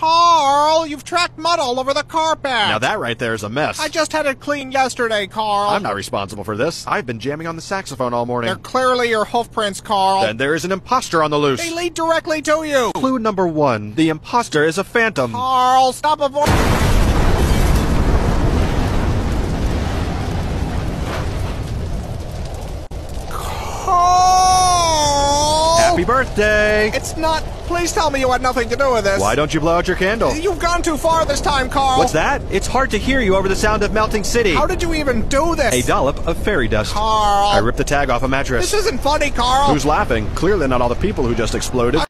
Carl, you've tracked mud all over the carpet. Now that right there is a mess. I just had it cleaned yesterday, Carl. I'm not responsible for this. I've been jamming on the saxophone all morning. They're clearly your hoof prints, Carl. Then there is an imposter on the loose. They lead directly to you. Clue number one: the imposter is a phantom. Carl, stop avoiding. Carl! Happy birthday! It's not. Please tell me you had nothing to do with this. Why don't you blow out your candle? You've gone too far this time, Carl. What's that? It's hard to hear you over the sound of melting city. How did you even do this? A dollop of fairy dust. Carl. I ripped the tag off a mattress. This isn't funny, Carl. Who's laughing? Clearly not all the people who just exploded.